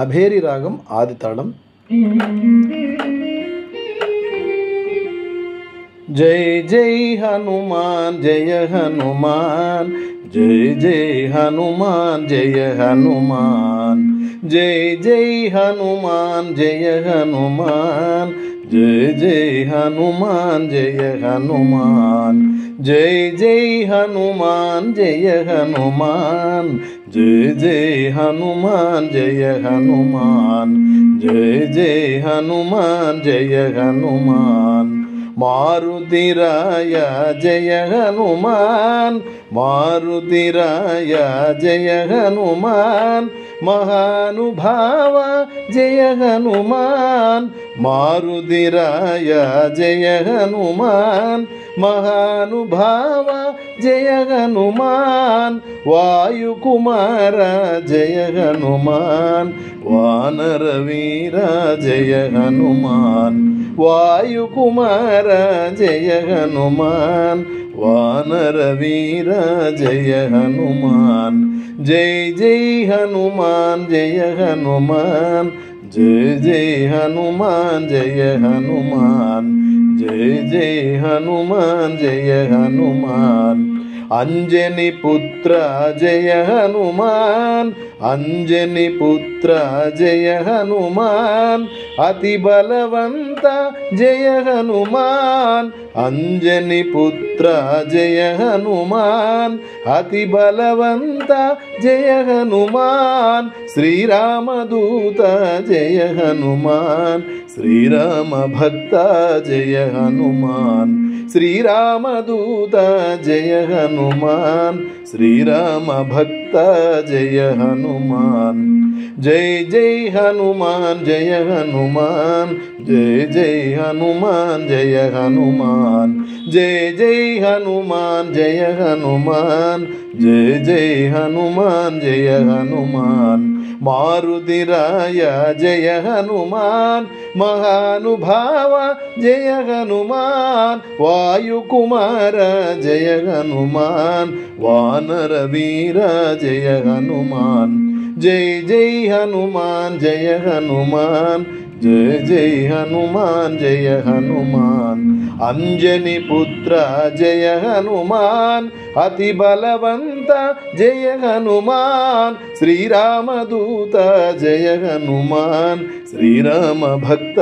அபேரி ராகம் ஆதித்தாளம் जय जय हनुमान जय हनुमान जय जय हनुमान जय हनुमान जय जय हनुमान जय हनुमान जय जय हनुमान जय हनुमान जय जय हनुमान जय हनुमान जय जय हनुमान जय हनुमान जय जय हनुमान जय हनुमान मारुतिराय जय हनुमान, मारुतिराय जय हनुमान, महानुभाव जय हनुमान, मारुतिराय जय हनुमान, महानुभाव जय हनुमान वायु कुमार जय हनुमान, वानरवीर जय हनुमान वायु कुमार जय हनुमान् वानरवीर जय हनुमान् जय जय हनुमान् जय हनुमान्। जय जय हनुमान् जय हनुमान्। जय जय हनुमान् जय हनुमान्। अञ्जनि पुत्र जय हनुमान्। अञ्जनि पुत्र जय हनुमान्। अतिबलवन्त माता जय हनुमान अंजनी पुत्र जय हनुमान अति बलवंता जय हनुमान श्री राम दूत जय हनुमान श्री राम भक्त जय हनुमान श्री राम दूत जय हनुमान श्री राम भक्त जय हनुमान जय जय हनुमान जय हनुमान जय जय हनुमान जय हनुमान जय जय हनुमान जय हनुमान जय जय हनुमान जय हनुमान मारुतिराय जय हनुमान महानुभाव जय हनुमान वायु कुमार जय हनुमान वानर वीर जय हनुमान जय जय हनुमान जय हनुमान, जय जय हनुमान जय हनुमान। अंजनी पुत्र, जय हनुमान, अति बलवंत, जय हनुमान। श्री राम दूत जय हनुमान। श्री राम भक्त,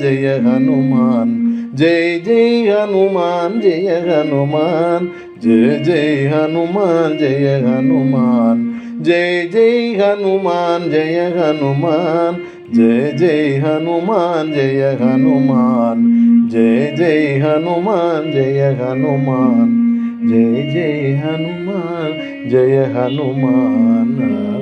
जय हनुमान। जय जय हनुमान जय हनुमान। जय जय हनुमान जय हनुमान। जय जय हनुमान जय हनुमान जय जय हनुमान जय हनुमान जय जय हनुमान जय हनुमान जय जय हनुमान जय हनुमान